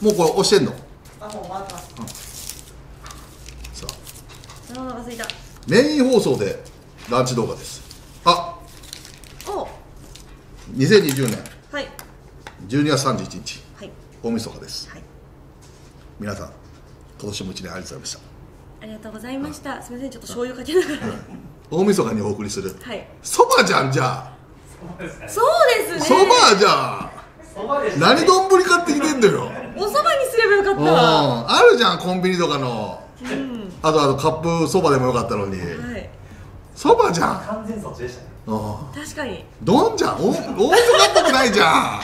もうこれ押してんの？あもう回ってますさあ。あお腹すいたメイン放送でランチ動画です。あお。2020年。はい。12月31日。はい。大晦日です。はい。皆さん今年も1年ありがとうございました。ありがとうございました。すみませんちょっと醤油かけながら。大晦日にお送りする。はい。そばじゃんじゃそうですね。あそばじゃん何丼買ってきてんだよ。おそばにすればよかっうん。たあるじゃんコンビニとかの。うん。あとあとカップそばでもよかったのに。はい。そばじゃん。完全そっちでしたね。うん。確かに。丼じゃん。お大晦日っぽくないじゃん。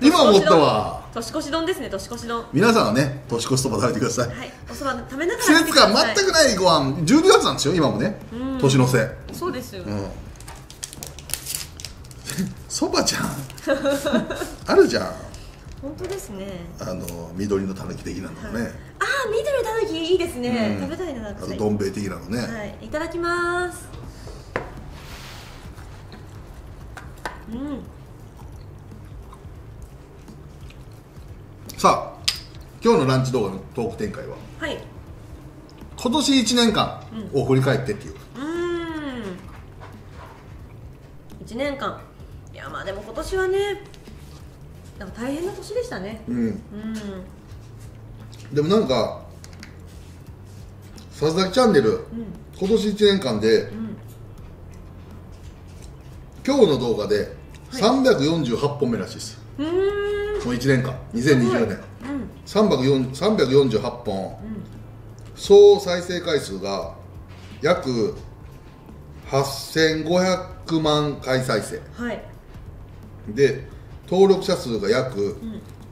今思ったわ。年越し丼ですね年越し丼。は皆さんはね年越しそば食べてください。い。おそば食べながら季節感全くくないご飯。12月なんですよ今もね。うん。年の瀬。そうですよ、うんそばじゃん。あるじゃん。本当ですね。あの緑のたぬき的なのね、はい。ああ緑たぬきいいですね、うん。食べたいなあとはいどん兵衛的なのね、はい。いただきます。うん。さあ今日のランチ動画のトーク展開は？はい。今年1年間を振り返ってっていう、うーん。1年間。いやまあでも今年はねなんか大変な年でしたね。うん、うんでもなんか佐々木チャンネル、うん。今年1年間で、ん。今日の動画で348本目らしいです、うーん。この1年間。2020年。うん。340 348本、総再生回数が約8500万回再生。はいで登録者数が約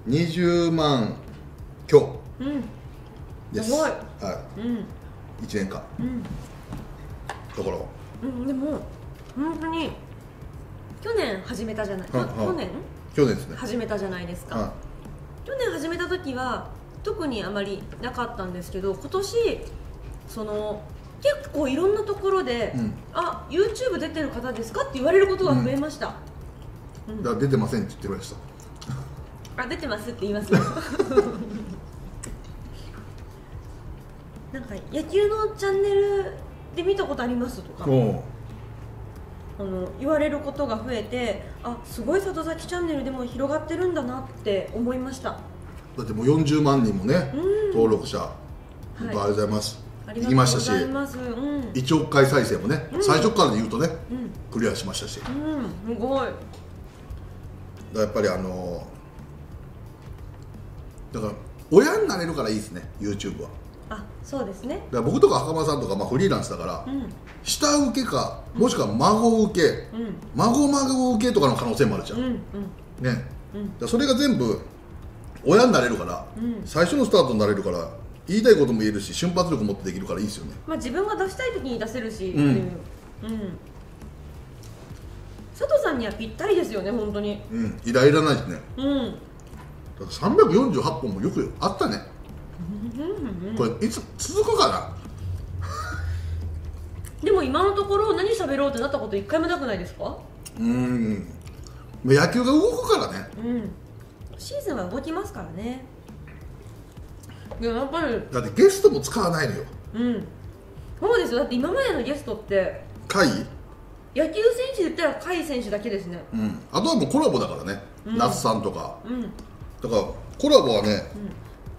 20万強。うん。です。すごい。はうん。い、1年間。うん。だから。うんでも本当に去年始めたじゃない、去年？去年ですね。始めたじゃないですか、は去年始めた時は特にあまりなかったんですけど今年その結構いろんなところで「うん。あ YouTube 出てる方ですか?」って言われることが増えました、い、だから出てませんって言ってましたあ出てますって言いますよ。なんか野球のチャンネルで見たことありますとか。おあの言われることが増えてあすごい里崎チャンネルでも広がってるんだなって思いました。だってもう40万人もねうん。登録者本当ありがとうございます、あり行きましたしうん。1億回再生もね、最初からで言うとねうん。クリアしましたし。うん。すごいらやっぱりあのだから親になれるからいいですね YouTube は。あそうですね。だから僕とか袴さんとか、まあ、フリーランスだから、うん。下請けかもしくは孫請け、うん。孫孫請けとかの可能性もあるじゃん、うんうん。ね、うん。それが全部親になれるから、うん。最初のスタートになれるから言いたいことも言えるし瞬発力持ってできるからいいですよね。まあ自分が出したい時に出せるし、うん。うん佐藤さんにはぴったりですよね本当に。うんいらいらないですね。うん。だから348本もよくあったね。これいつ続くかな？でも今のところ何喋ろうってなったこと一回もなくないですか？うん。まあ野球が動くからね。うん。シーズンは動きますからね。いややっぱり。だってゲストも使わないのよ。うん。そうですよ。だって今までのゲストって。会野球選手で言ったら甲斐選手だけですね。うん。あとはもうコラボだからね、うん。那須さんとか。うん。だからコラボはね、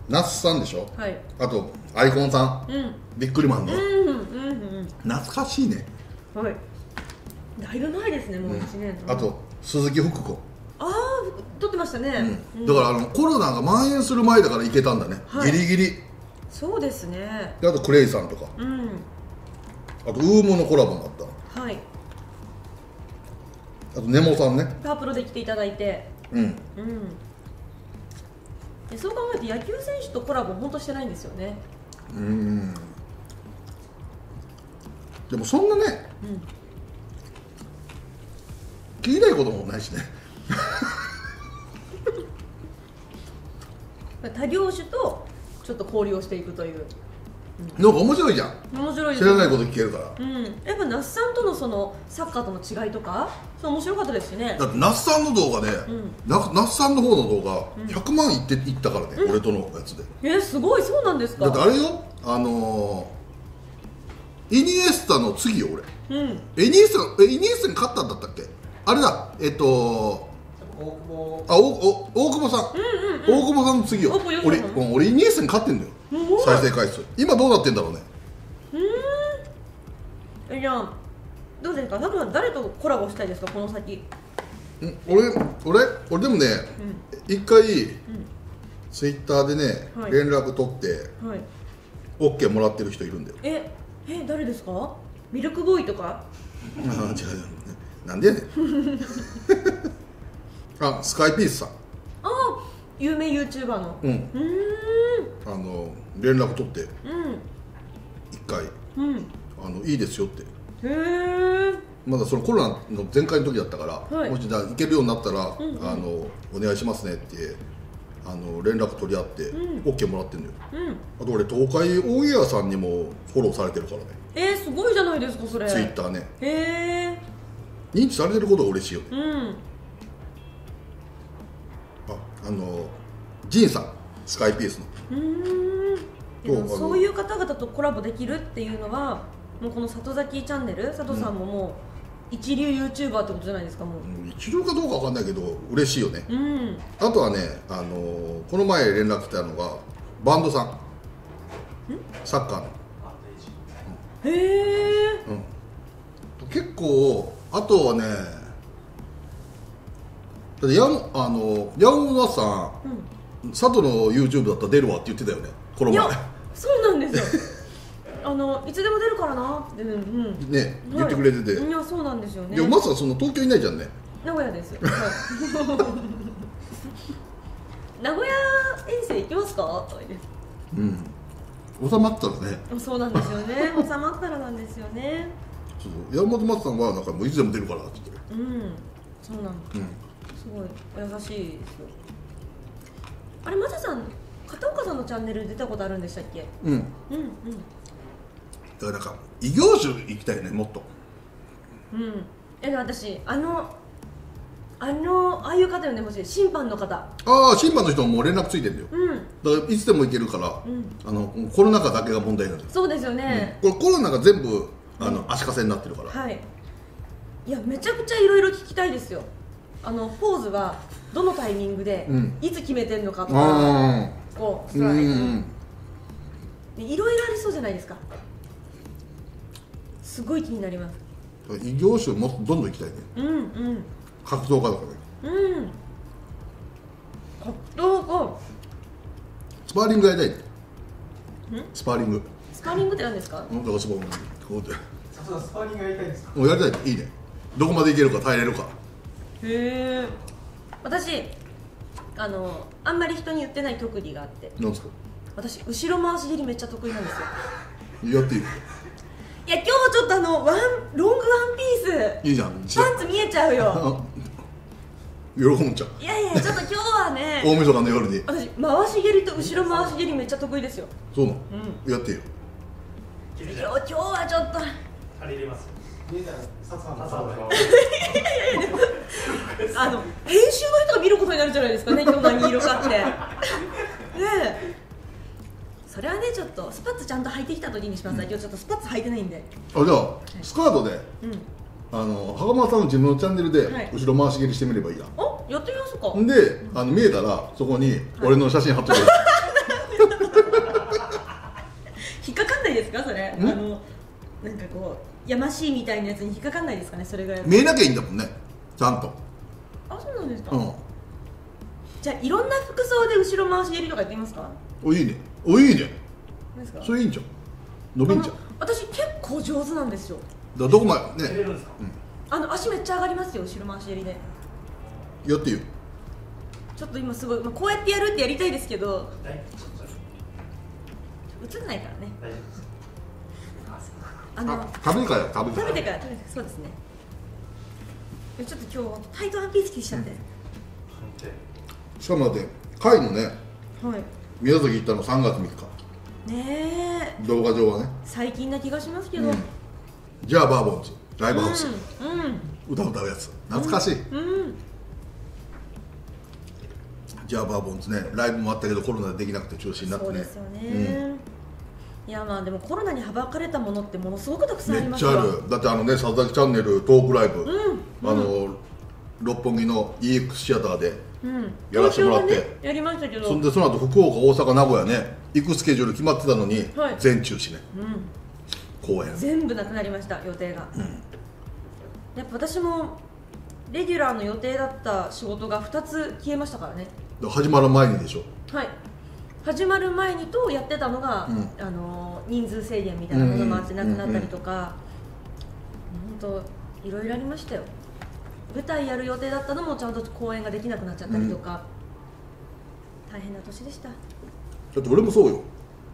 那須さんでしょ？はい。あとアイコンさん。うん。ビックリマンの、うんうんうん懐かしいね、うんはい。だいぶ前ですねもう1年、あと鈴木福子、ああ撮ってましたね、だからあのコロナが蔓延する前だから行けたんだね、はい。ギリギリ。そうですね。であとクレイさんとか。うん。あとウーモのコラボもあった。はいあとネモさんね。パープロで来ていただいて。うん。うん。でそう考えて野球選手とコラボ本当してないんですよね。うん。でもそんなねうん。聞きたいこともないしね。多業種とちょっと交流をしていくというなんか面白いじゃん。面白い知らないこと聞けるから。うん。やっぱ那須さんとのそのサッカーとの違いとか？そう面白かったですしね。だって那須さんの動画で、ん。な那須さんの方の動画100万いっていったからね、俺とのやつで。えー、すごいそうなんですか？だってあれよあのー、イニエスタの次よ俺。うん。イニエスタえイニエスタに勝ったんだったっけ？あれだえっと大久保。あおお大久保さん,、大久保さんの次よ。大久保さん。うん俺イニエスタに勝ってんだよ再生回数。今どうなってんだろうね。えじゃあどうですか？佐藤さん誰とコラボしたいですか？この先。うん？俺俺？俺でもね一、回、ツイッターでね、はい。連絡取ってはい。OK もらってる人いるんだよ。ええ誰ですか？ミルクボーイとか？あ違う違う。なんでやねん。あスカイピースさん。ああ有名 YouTuber の。うん。うーんあの連絡取って。うん一回。うん。あのいいですよって。へえまだそのコロナの前回の時だったから、はい。もしじゃあ行けるようになったら、んうん。あのお願いしますねってあの連絡取り合って、うん。OK もらってんのよ。うん。あと俺東海オンエアさんにもフォローされてるからね。えー、すごいじゃないですかそれ。ツイッターね。へえ認知されてることが嬉しいよ。ねうん。ああのジンさん。スカイピースのうーんでもそういう方々とコラボできるっていうのはもうこの里崎チャンネル佐藤さんももう一流 YouTuber ってことじゃないですかもう。うん。一流かどうかわかんないけど嬉しいよね。うん。あとはね、あのこの前連絡来たのがバンドさん。サッカーの、へえうん、結構あとはねだってヤンあのヤンワさん、佐藤の YouTube だったら出るわって言ってたよねこの前。いやそうなんですよ。あのいつでも出るからな。ってうんうん。ね言ってくれてて、はいいやそうなんですよね。いやまさかその東京いないじゃんね。名古屋ですよ、はい。名古屋遠征行きますか？うん。収まったらね。そうなんですよね。収まったらなんですよね。そう山本松さんはなんかもういつでも出るからって言ってうん。そうなんだ。うん。すごいお優しいですよあれマサさん片岡さんのチャンネル出たことあるんでしたっけ？うん。うんうん。だからなんか異業種行きたいねもっと。うん。え私あのあのああいう方呼んでほしい。審判の方。ああ審判の人ももう連絡ついてるよ。うん。だからいつでも行けるから、うん。あのコロナ禍だけが問題なんです、そうですよね、これコロナが全部あの足かせになってるから、はい。いやめちゃくちゃいろいろ聞きたいですよ。あのポーズはどのタイミングで、うん。いつ決めてんのかとかあこうあストライクいろいろありそうじゃないですか。すごい気になります。異業種もっとどんどん行きたいね。うんうん。格闘家だからね。うん。格闘家。スパーリングやりたいね。スパーリング。スパーリングって何ですか？うんだからスパーリングこうスパーリングやりたいんですか？もうやりたい。ねいいね。どこまでいけるか耐えれるか。へえ私あのあんまり人に言ってない特技があって。なんですか？私後ろ回し蹴りめっちゃ得意なんですよ。やっていいいや今日ちょっとあのワンロングワンピース。いいじゃん。パンツ見えちゃうよ。あ喜ぶんちゃう。いやいやちょっと今日はね 大晦日の夜に。私回し蹴りと後ろ回し蹴りめっちゃ得意ですよ。そうなの、やっていいよ今日今日はちょっと。借りれます。見えたら佐藤さんの朝の顔 あの編集見ることになるじゃないですか。ね今日何色かって。ねえ。それはねちょっとスパッツちゃんと履いてきた時にします、今日ちょっとスパッツ履いてないんで。あじゃあスカートでうん。あの袴田さんの自分のチャンネルではい。後ろ回し蹴りしてみればいいやん、お？やってみますか。であの見えたらそこに俺の写真貼っとけば、引っかかんないですか？それ。あんのなんかこうやましいみたいなやつに引っかかんないですかね？それが見えなきゃいいんだもんね。ちゃんと。あそうなんですか、うんじゃあいろんな服装で後ろ回し蹴りとかやってみますか？おいいね。おいいね。何ですか？それいいんじゃん伸びんじゃん私結構上手なんですよ。らどこまで？ね。出れるんですか？あの足めっちゃ上がりますよ後ろ回し蹴りで。やっていいよ。ちょっと今すごい、まあ、こうやってやるってやりたいですけど。大ちょっと映んないからね。大丈夫です。あのあ食べるからよ食べる食べてから食べてそうですね。ちょっと今日タイトワンピース着ちゃって、しかもだって貝のねはい。宮崎行ったの3月3日。ねえ。動画上はね、最近な気がしますけど。うん。じゃあバーボンズライブハウス、うん歌歌うやつ。懐かしい、うん、うん、じゃあバーボンズねライブもあったけどコロナでできなくて中止になってね。そうですよね、いやまあでもコロナにはばかれたものってものすごくたくさんありめっますよ。ちゃある。だってあのね佐々木チャンネルトークライブ、うんあの六本木の EX シアターでうん、やらせてもらって。ねやりましたけど。そんでその後福岡大阪名古屋ね。行くスケジュール決まってたのに、はい。全中止ね。うん、公演。全部なくなりました予定が、やっぱ私もレギュラーの予定だった仕事が2つ消えましたからね。始まる前にでしょ？はい。始まる前にとやってたのが、うん。あの人数制限みたいなものもあってなくなったりとか、本当いろいろありましたよ舞台やる予定だったのもちゃんと公演ができなくなっちゃったりとか、大変な年でした。だって俺もそうよ。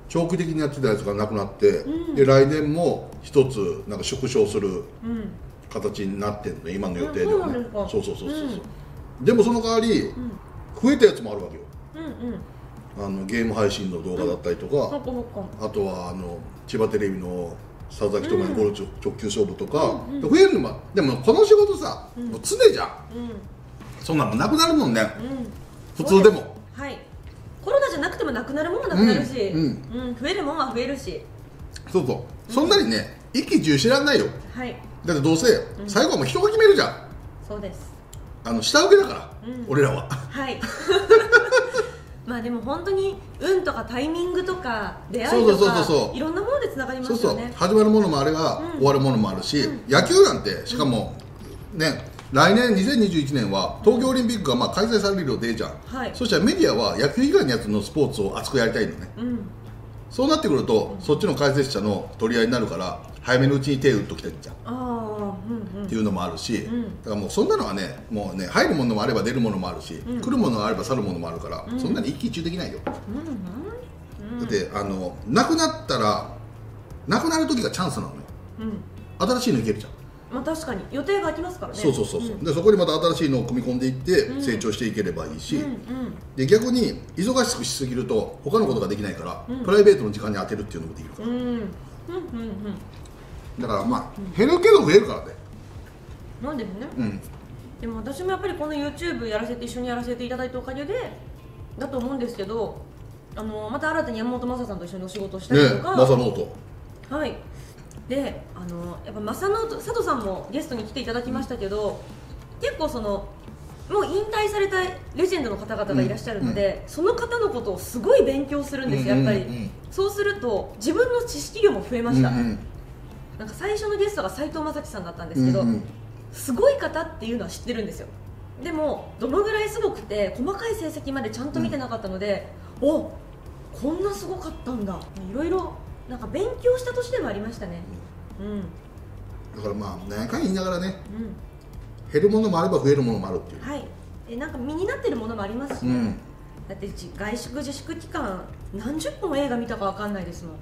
長期的にやってたやつがなくなって、うん。で来年も一つなんか縮小するうん。形になってんの今の予定であそうはねなんそうそうそうそうそう。でもその代わり、ん。増えたやつもあるわけよ。うんうん。あのゲーム配信の動画だったりとか。あとはあの千葉テレビの佐々木智也のゴルフ直球勝負とか、うんうん。増えるのもでもこの仕事さ、うん。もう常じゃん。うん。そんなのなくなるもんね。うん。普通でも。はい。コロナじゃなくてもなくなるもんはなくなるし、うん。うん。増えるもんは増えるし。そうそう。そんなにね一喜一憂知らんないよ。はい。だってどうせ最後はもう人が決めるじゃん。そうです。あの下請けだから、うん。俺らは。はい まあでも本当に運とかタイミングとか出会いそうそうとかそうそう。いろんなものでつながりまそうそう。すよね始まるものもあれば、うん。終わるものもあるし、野球なんてしかも、ね来年2021年は東京オリンピックがまあ開催される予定じゃん、はい。そしたらメディアは野球以外のやつのスポーツを熱くやりたいのね。うん。そうなってくると、そっちの解説者の取り合いになるから早めのうちに手打っときたいじゃんっていうのもあるし、んだからもうそんなのはねもうね入るものもあれば出るものもあるし、ん。来るものがあれば去るものもあるから、そんなに一喜一憂できないよ、うんだってあのなくなったらなくなる時がチャンスなのよ。うん。新しいのいけるじゃん。まあ確かに。予定が空きますからね。そうそうそうそう、ん。でそこにまた新しいのを組み込んでいってうん。成長していければいいし、うんうん。で逆に忙しくしすぎると他のことができないから、うん。プライベートの時間に当てるっていうのもできるから、うん。うんうんうんだからまあ減るけど増えるからね。なんですね。うん。でも私もやっぱりこの YouTube やらせて一緒にやらせていただいたおかげでだと思うんですけどあのまた新たに山本昌さんと一緒にお仕事をしたねりとか、マサノートはい。であのやっぱ正野と佐藤さんもゲストに来ていただきましたけど、結構そのもう引退されたレジェンドの方々がいらっしゃるので、その方のことをすごい勉強するんですよやっぱり、うん。うんうんそうすると自分の知識量も増えました、うんうんなんか最初のゲストが斎藤正樹さんだったんですけど、うんうん。すごい方っていうのは知ってるんですよ。でもどのぐらいすごくて細かい成績までちゃんと見てなかったので、おこんなすごかったんだ。いろいろなんか勉強した年でもありましたね。うん。うん。だからまあ何回言いながらね減るものもあれば増えるものもあるっていう、はい。えなんか身になってるものもありますしね、うん。だってじ外宿自粛期間何十本映画見たかわかんないですもん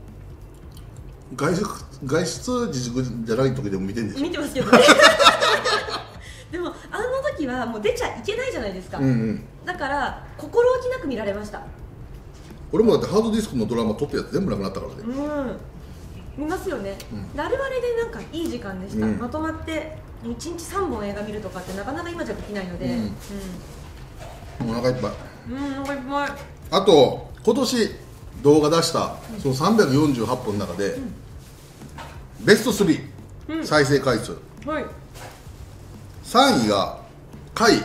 外出外出自粛じゃない時でも見てんでしょ？見てますけどね。でもあの時はもう出ちゃいけないじゃないですか、うんうん。だから心置きなく見られました。俺もだってハードディスクのドラマ撮ったやつ全部なくなったからね。うん。見ますよね、うん。であれはあれでなんかいい時間でした、うん。まとまって1日3本映画見るとかってなかなか今じゃできないので。うん。お腹いっぱい。うん、うん、なんかいっぱい。あと今年動画出したその348本の中で、ベスト3、うん。再生回数。はい。3位が甲斐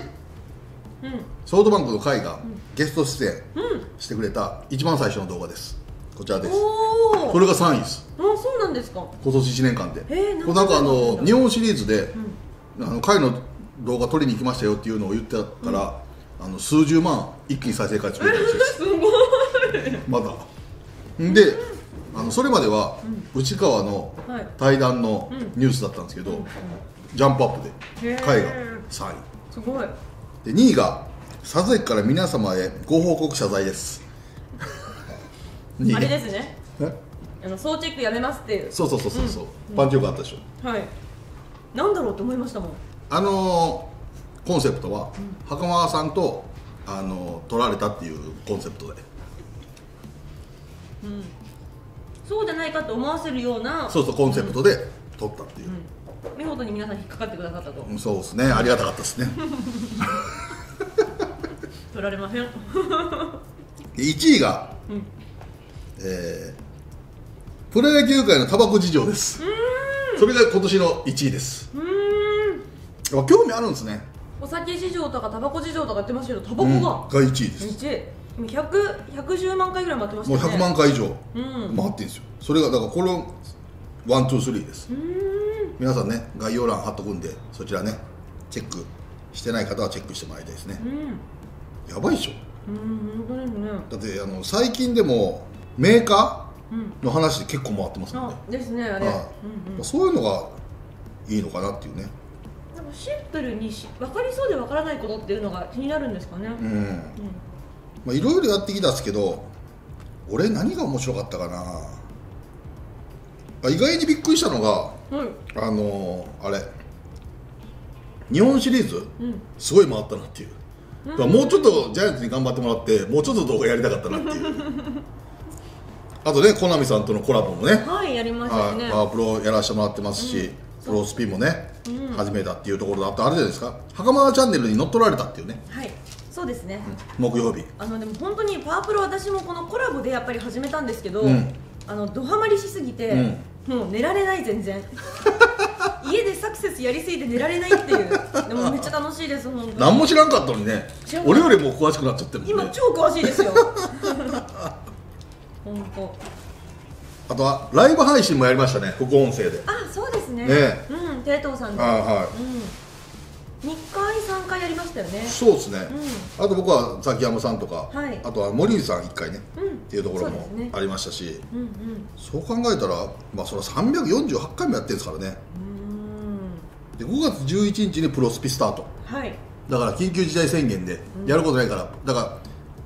うん。ソフトバンクの甲斐がゲスト出演うん。してくれた一番最初の動画です。こちらです。これが3位です。あそうなんですか。今年1年間で。へーこれなんかあのだ日本シリーズで、あの甲斐の動画撮りに行きましたよっていうのを言ってたから、あの数十万一気に再生回数増えたらしいです。すごい まだ。であのそれまでは内川のはい。対談のうん。ニュースだったんですけど、ジャンプアップでへー。甲斐が3位。すごい。で2位が佐々木から皆様へご報告謝罪です。2 位あれですね。え？あの総チェックやめますっていう。そうそうそうそうそう、パンチよくあったでしょ。はい。なんだろうと思いましたもん。あのーコンセプトは、袴田さんと、あのー撮られたっていうコンセプトで、そうじゃないかと思わせるようなそうそうコンセプトで撮ったっていう、うん。見事に皆さん引っかかってくださったと。うんそうですね。ありがたかったですね。取られません。で1位が、うん。えープロ野球界のタバコ事情です。それが今年の1位です。うーん。興味あるんですね。お酒事情とかタバコ事情とか言ってましたけどタバコうんがが1位です。1位。100 110万回ぐらい回ってましもうたよね100万回以上うん。回ってるんですよ。それがだからこのワンツースリーです。うーん。皆さんね概要欄貼っとくんでそちらねチェックしてない方はチェックしてもらいたいですね。うん。やばいでしょ。うん本当ですね。だってあの最近でもメーカうん。ーの話で結構回ってますもんあね、ですねあれ、はい。うんうん、そういうのがいいのかなっていうね。シンプルにし分かりそうで分からないことっていうのが気になるんですかね、うんいろいろやってきたんですけど俺何が面白かったかな。あ意外にびっくりしたのがうんあのーあれ日本シリーズうん。すごい回ったなっていう。だからもうちょっとジャイアンツに頑張ってもらってもうちょっと動画やりたかったなっていう。あとねコナミさんとのコラボもね。はいやりましたね。パワープロやらせてもらってますし、うん。プロスピもね、うん。始めたっていうところだってあれじゃないですか。袴田チャンネルに乗っ取られたっていうね。はいそうですね、木曜日。あのでも本当にパワープロ私もこのコラボでやっぱり始めたんですけど、うん。あのドハマりしすぎて、もう寝られない全然。家でサクセスやりすぎて寝られないっていう。でもめっちゃ楽しいです本当に。何も知らんかったのにね。知らんかっ俺よりも詳しくなっちゃってるもんね。今超詳しいですよ。本当。あとはライブ配信もやりましたね副音声で。あそうですね。ね。うんテレ東さんであはうん2回3回やりましたよね。いそうですね、うあと僕はザキヤマさんとか、はい。あとは森内さん1回ね、うんっていうところもありましたしうんうん。そう考えたらまあそれは348回もやってるんですからね。うん。で5月11日にプロスピスタート。はい。だから緊急事態宣言でやることないから、だか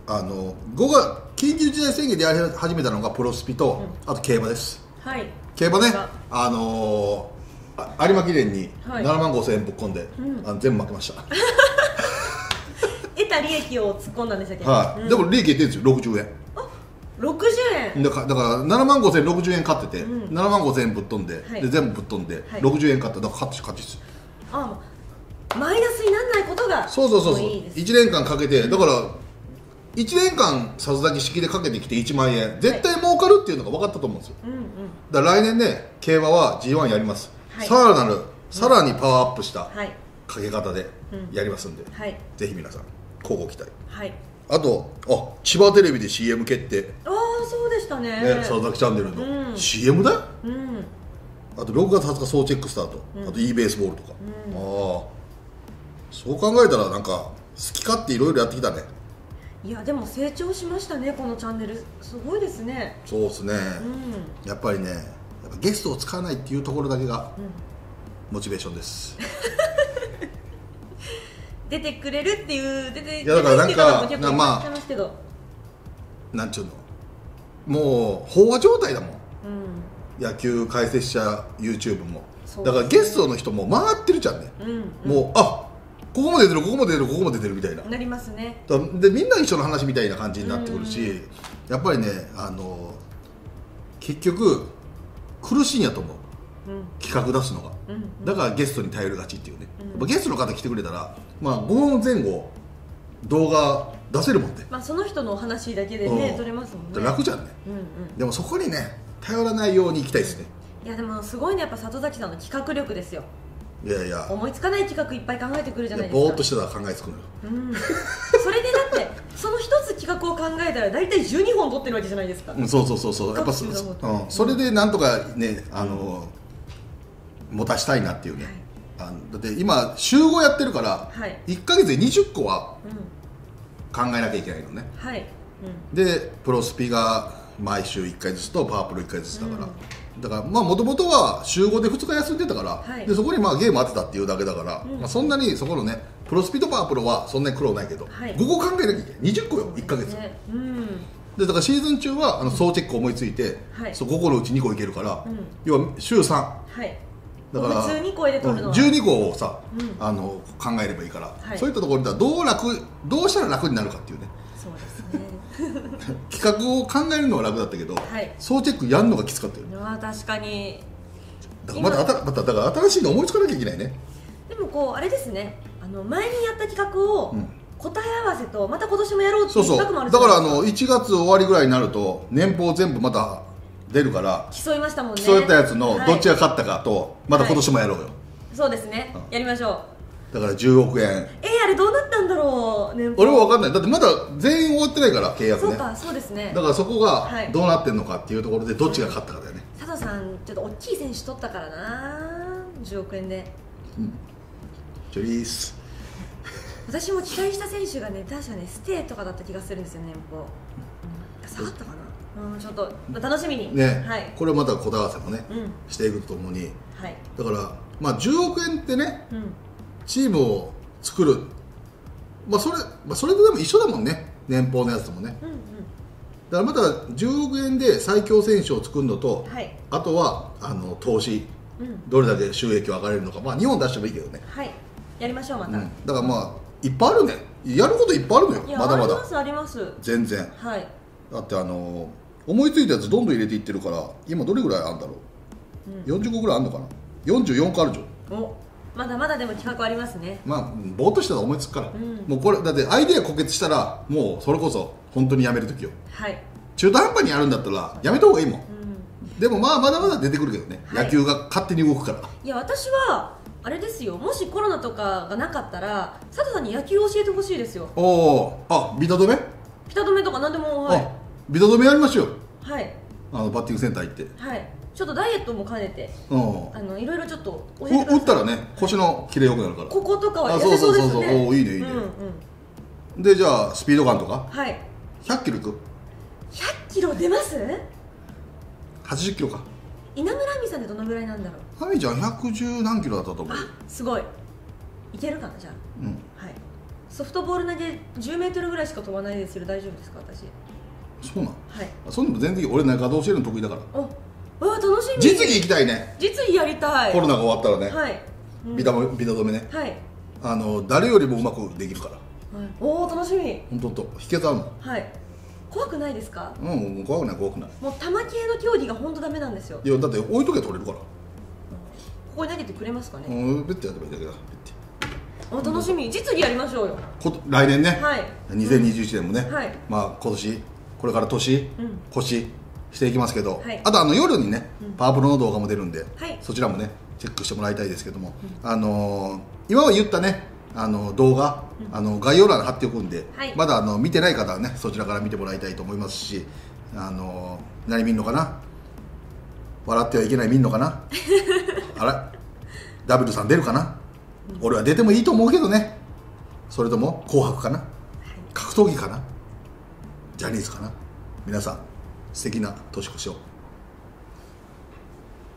らあの5月緊急事態宣言でやり始めたのがプロスピと、あと競馬です。はい。競馬ね。あのーあ有馬記念にはい。7万5千円ぶっ込んで、うん。あの全部負けました、得た利益を突っ込んだんでしたっけ？はい。うん。でも利益出てるんですよ。60円。60円。だからだから7万5千円60円買ってて、うん。7万5千円ぶっ飛んで,、はい。で全部ぶっ飛んで、はい。60円買った。だから勝ち勝ちですあマイナスにならないことがそうそうそうそう。いいです。1年間かけてだから1年間さすがき式でかけてきて1万円。絶対儲かるっていうのが分かったと思うんですよ。うんうん。だから来年ね競馬は G1 やります、はいさらなるさらにパワーアップしたはい。かけ方でうん。やりますんで、はい。ぜひ皆さん交互期待。はい。あとあ千葉テレビで CM 決定、ああそうでしたね。ね佐々木チャンネルの、うん。CM だよ。うん。あと6月20日総チェックスタート、うん。あと e ベースボールとか、うん。ああそう考えたらなんか好き勝手いろいろやってきたね。いやでも成長しましたねこのチャンネル。すごいですね。そうですね、うん。やっぱりねやっぱゲストを使わないっていうところだけがうん。モチベーションです。出てくれるっていう出ていやだからなんか出てっていう方も結構いまあなんちゅうの。もう飽和状態だもん。うん。野球解説者 YouTube も。だからゲストの人も回ってるじゃんね、うん。もうあここも出てるここも出てるここも出てるみたいな。なりますね。だでみんな一緒の話みたいな感じになってくるし、やっぱりねあの結局苦しいんやと思う。うん。企画出すのが。うんだからゲストに頼るがちっていうね、うん。やっぱゲストの方来てくれたら、まあ、5分前後動画出せるもんねまあその人のお話だけでねうん。取れますもんね。楽じゃんね。うんうん。でもそこにね頼らないようにいきたいですね。いやでもすごいね。やっぱ里崎さんの企画力ですよいやいや。思いつかない企画いっぱい考えてくるじゃないですか。ぼーっとしてたら考えつくのよ。うん、それでだって その一つ企画を考えたら大体12本取ってるわけじゃないですか、うんそうそうそうそう。やっぱそ,、うん、それでなんとかねあの、持たしたいなっていうね、あのだって今週5やってるから、はい。1か月で20個はうん。考えなきゃいけないのね。はい、でプロスピが毎週1回ずつとパワープロ1回ずつだから、だからまあもともとは週5で2日休んでたから、はい。でそこにまあゲーム当てたっていうだけだから、うん。まあ、そんなにそこのねプロスピとパワープロはそんなに苦労ないけど、はい。5個考えなきゃいけない20個よ1か月、ね。うん。でだからシーズン中はあの総チェック思いついて、はい。そう5個のうち2個いけるから、うん。要は週3はい。だから普通に声で取るのは、12個をさ、うん。あの考えればいいから、はい。そういったところではどう楽どうしたら楽になるかっていうね。そうですね 企画を考えるのは楽だったけど、はい。総チェックやるのがきつかったよまあ確かに。だからまた新まただから新しいの思いつかなきゃいけないね。でもこうあれですね。あの前にやった企画をうん。答え合わせとまた今年もやろうってそそういう。う企画もあるだからあじゃないの1月終わりぐらいになると年俸全部また出るから競いましたもんね。競ったやつのはい。どっちが勝ったかとまた今年もやろうよ、そうですね。うん。やりましょうだから10億円。えー、あれどうなったんだろう？年俸。俺は分かんない。だってまだ全員終わってないから契約ね。そうかそうですね。だからそこがはい。どうなってんのかっていうところでどっちが勝ったかだよね、佐藤さんちょっと大きい選手取ったからな。10億円で。チョリース。私も期待した選手がね確かねステーとかだった気がするんですよ年俸、うん、下がったかな。うんちょっと楽しみに。ね、はい。これまた答え合わせもね、うん。していくとともに。はい。だからまあ10億円ってねうんチームを作る。まあそれ、まあ、それとでも一緒だもんね。年俸のやつともね。うんだからまた10億円で最強選手を作るのと、うんはい。あとはあの投資。うん。どれだけ収益を上がれるのか。まあ2本出してもいいけどね、はい。やりましょうまた、うん、だからまあいっぱいあるね。やることいっぱいあるのよ。まだまだ。ありますあります。全然。はい。だってあの思いついたやつどんどん入れていってるから今どれぐらいあるんだろう、40個ぐらいあるのかな？44個あるじゃん。おまだまだでも企画ありますね。まあぼーっとしたら思いつくから、ん。もうこれだってアイデア枯渇したらもうそれこそ本当にやめる時よ。はい。中途半端にやるんだったらやめた方がいいもん。うん。でもまあまだまだ出てくるけどね、はい。野球が勝手に動くから。いや私はあれですよ。もしコロナとかがなかったら佐藤さんに野球を教えてほしいですよ。おおあビタ止め、ピタ止めとか何でもはい。あビタ止めやりましょう。よはい。あのバッティングセンター行って。はいちょっとダイエットも兼ねてうん。あのいろいろちょっと教うえて打ったらね腰のキレよくなるから。こことかはあ痩せそうですよそうそうそうねおーいいねいいね。うんうん。でじゃあスピードガンとか？はい。100キロいく？100キロ出ます？80キロか。稲村亜美さんってどのぐらいなんだろう？ハミちゃん110何キロだったと思うよ。すごい。いけるかなじゃうん。あはい。ソフトボール投げ10メートルぐらいしか飛ばないですけど大丈夫ですか私？そうなん？はい。あそんなの全然いい。俺中教えるの得意だから。おうわ楽しみ。実技行きたいね。実技やりたい。コロナが終わったらね、はい、うん。ビタもビタ止めね。はい、はい、あの誰よりもうまくできるから。おお楽しみ。本当と秘訣あるのはい。怖くないですか？うん怖くない怖くない。もう球系の競技が本当ダメなんですよ。いやだって置いとけば取れるから。ここに投げてくれますかね、うんベッてやればいいだけだ。ベッて。お楽しみ。実技やりましょうよ。こと来年ね、はい。2021年もね、はい。まあ今年これから年、うん。越ししていきますけど、はい。あとあの夜にね、うん。パワープロの動画も出るんで、はい。そちらもねチェックしてもらいたいですけども、あのー今は言ったねあの動画、あの概要欄に貼っておくんで、はい。まだあの見てない方はねそちらから見てもらいたいと思いますしあのー何見んのかな？笑ってはいけない見んのかな？あら？ダブルさん出るかな、俺は出てもいいと思うけどね。それとも紅白かな？格闘技かな？ジャニーズかな？皆さん素敵な年越しを。